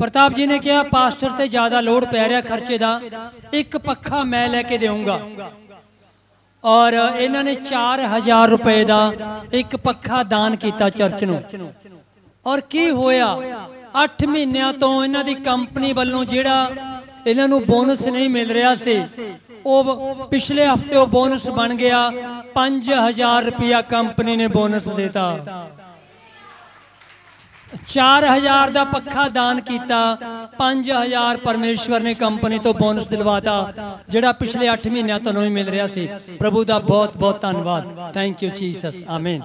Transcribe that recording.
ਪ੍ਰਤਾਪ ਜੀ ਨੇ ਕਿਹਾ, ਪਾਸਟਰ ਤੇ ਜ਼ਿਆਦਾ ਲੋਡ ਪੈ ਰਿਹਾ ਖਰਚੇ ਦਾ। ਇੱਕ ਪੱਖਾ ਮੈਂ ਲੈ ਕੇ ਦੇਵਾਂਗਾ ਔਰ ਇਹਨਾਂ ਨੇ 4000 ਰੁਪਏ ਦਾ ਇੱਕ ਪੱਖਾ ਦਾਨ ਕੀਤਾ ਚਰਚ ਨੂੰ। ਔਰ ਕੀ ਹੋਇਆ? 8 ਮਹੀਨਿਆਂ ਤੋਂ ਇਹਨਾਂ ਦੀ ਕੰਪਨੀ ਵੱਲੋਂ ਜਿਹੜਾ ਇਹਨਾਂ ਨੂੰ ਬੋਨਸ ਨਹੀਂ ਮਿਲ ਰਿਹਾ ਸੀ, ਉਹ ਪਿਛਲੇ ਹਫ਼ਤੇ ਉਹ ਬੋਨਸ ਬਣ ਗਿਆ। 5000 ਰੁਪਇਆ ਕੰਪਨੀ ਨੇ ਬੋਨਸ ਦਿੱਤਾ। 4000 ਦਾ ਪੱਖਾ ਦਾਨ ਕੀਤਾ 5000 ਪਰਮੇਸ਼ਵਰ ਨੇ ਕੰਪਨੀ ਤੋਂ ਬੋਨਸ ਦਿਲਵਾਤਾ, ਜਿਹੜਾ ਪਿਛਲੇ 8 ਮਹੀਨਿਆਂ ਤੋਂ ਨਹੀਂ ਮਿਲ ਰਿਹਾ ਸੀ। ਪ੍ਰਭੂ ਦਾ ਬਹੁਤ ਬਹੁਤ ਧੰਨਵਾਦ। Thank you Jesus amen